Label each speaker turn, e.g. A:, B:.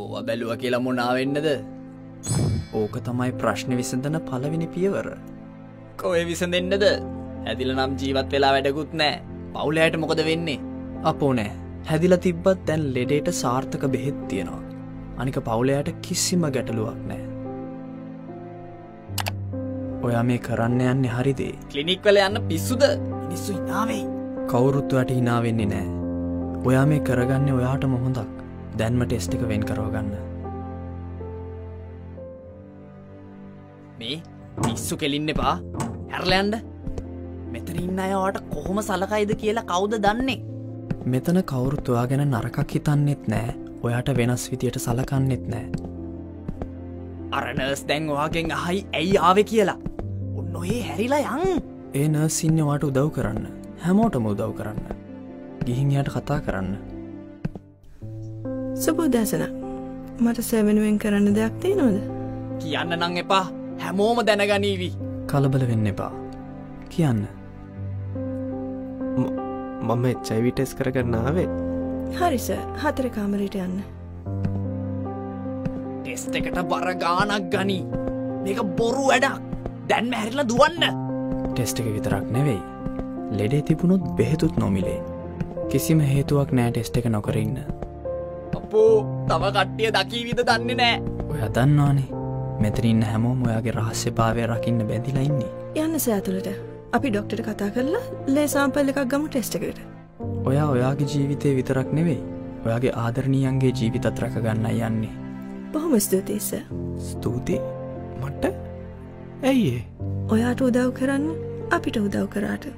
A: ඕව බැලුව කියලා මොනාවෙන්නද
B: ඕක තමයි ප්‍රශ්න විසඳන පලවෙනි පියවර.
A: කොය විසඳෙන්න්නද ඇතිල නම් ජීවත් වෙලා වැඩකුත් නෑ පවුලෑට මොකද වෙන්නේ?
B: අපෝ නෑ. හැදිල තිබ්බත් දැන් ලෙඩේට සාර්ථක බෙහෙත් තියෙනවා. අනික පවුලයට කිසිම ගැටලුවක් නෑ. ඔයා මේ කරන්න යන්න හරිදේ?
A: කලිනික්වල යන්න පිස්සුද? මිනිස්සු ඉනාවෙයි
B: කවුරුත්තුවට හිනාවෙන්නේ නෑ. ඔයා මේ කරගන්න ඔයාට මොහොඳක් දැන්ම ටෙස්ට එක වෙන් කරවගන්න
A: මේ පිස්සු කෙලින්න එපා. හැරලයන්ඩ මෙතන ඉන්න අයවාට කොහොම සලකයිද කියලා කවුද දන්නේ?
B: මෙතන කවුරුත් ඔයා ගැන නරකක් හිතන්නෙත් නෑ. ඔයාට වෙනස් විදියට සලකන්නෙත් නෑ.
A: අරනර්ස් දැන් ඔයාගෙන් අහයි ඇයි ආවෙ කියලා. ඔන්න ඔයේ හැරිලා යං
B: ඒ නර්සින්නවාට උදව් කරන්න. හැමෝටම උදව් කරන්න. ගිහින් යට කතා කරන්න
C: සුබෝදෑසන. මට සැවෙනුවෙන් කරන්න දෙයක් තියෙනවද?
A: කියන්න නං එපා. හැමෝම දැනගනීවී.
B: කලබල වෙන්න එපා. කියන්න.
D: මම එච්චයිවිටෙස් කරගන්නාවේ
C: හරිස හතර කාමරයට යන්න.
A: ටෙස්ට එකට බර ගානක් ගනී. මේක බොරු වැඩක්. දැන්ම හැරිලා දුවන්න.
B: ටෙස්ට එක විතරක් නෙවෙයි. ලෙඩේ තිබුණුත් බෙහෙතුත් නොමිලේ. කිසිම හේතුවක් නෑ ටෙස්ට එක නොකරන්න
A: අපෝ තව කට්ටිය දකීවිද දන්නේ නෑ.
B: ඔය දන්නවානේ. මෙතරින්න හැමෝම ඔයාගේ රහස්‍ය භාවය රකින්න බැඳිලා ඉන්නේ.
C: යන්න සෑතුළට අපි ඩොක්ටට කතා කරලා ලේ සාම්පල් එකක් ගමු ටෙස්ටකට
B: ඔයා ඔයාගේ ජීවිතය විතරක් නෙවෙයි. ඔයාගේ ආදරණීයන්ගේ ජීවිතත් රැක ගන්න යන්නේ.
C: බොහොම ස්තුතියිස
D: ස්තුති මට්ට ඇයිඒ
C: ඔයාට උදව් කරන්න අපිට උදව් කරාට